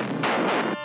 you